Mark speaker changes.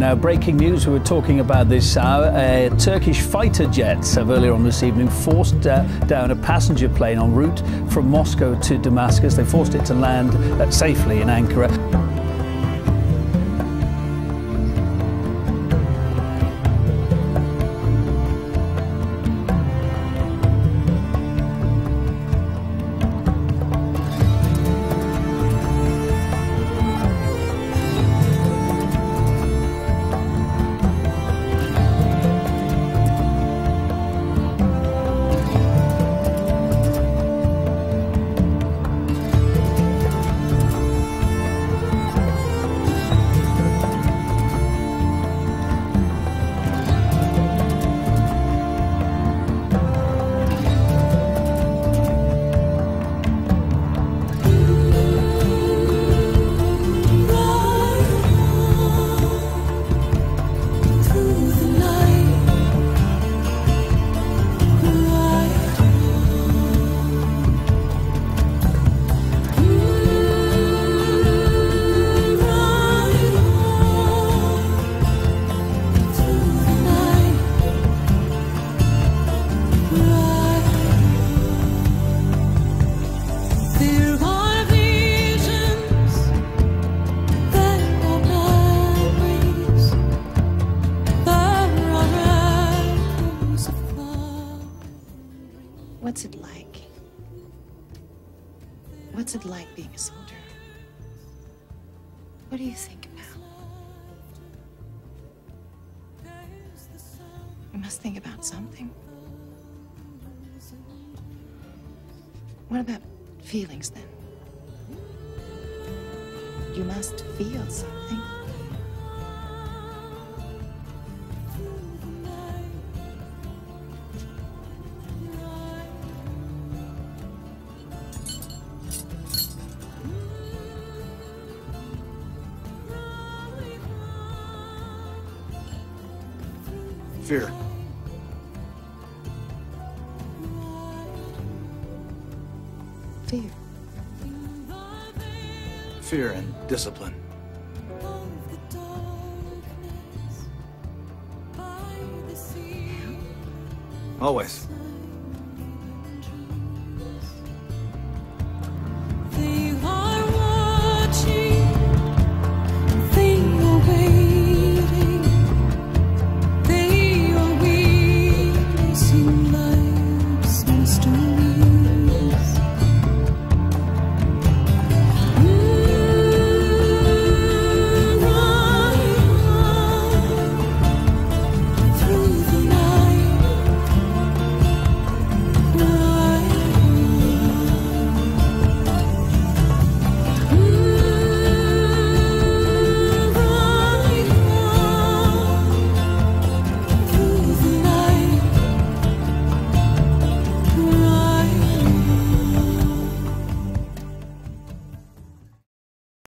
Speaker 1: Now, breaking news, we were talking about this hour. Uh, Turkish fighter jets have earlier on this evening forced uh, down a passenger plane en route from Moscow to Damascus. They forced it to land uh, safely in Ankara.
Speaker 2: What's it like? What's it like being a soldier? What do you think about? You must think about something. What about feelings then? You must feel something.
Speaker 3: Fear.
Speaker 2: Fear.
Speaker 3: Fear and discipline. Always.